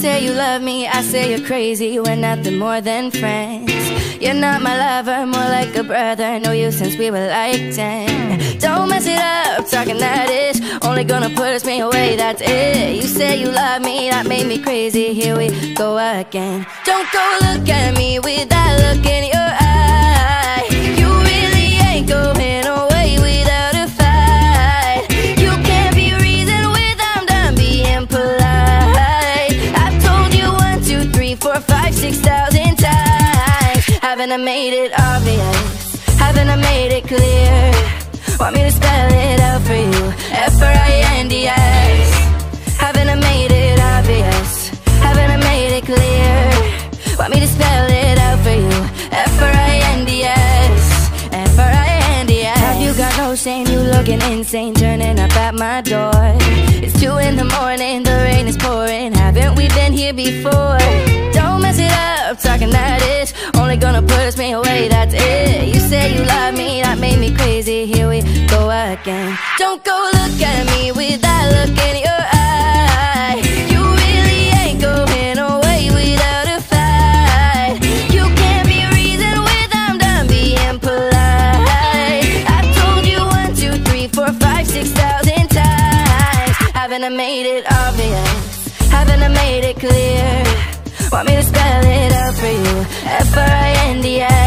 say you love me, I say you're crazy. We're nothing more than friends. You're not my lover, more like a brother. Know you since we were like 10. Don't mess it up, talking that ish. Only gonna push me away, that's it. You say you love me, that made me crazy. Here we go again. Don't go look at me with Haven't I made it obvious? Haven't I made it clear? Want me to spell it out for you? F-R-I-N-D-S Haven't I made it obvious? Haven't I made it clear? Want me to spell it out for you? F-R-I-N-D-S F-R-I-N-D-S Have you got no shame? You looking insane Turning up at my door It's two in the morning The rain is pouring Haven't we been here before? Push me away That's it. You say you love me That made me crazy. Here we go again. Don't go look at me With that look in your eye. You really ain't going away Without a fight. You can't be reasoned with I'm done being polite. I've told you one, two, three, four, five, six thousand times. Haven't I made it obvious? Haven't I made it clear? Want me to spell it out for you? F-R-I-N-D-S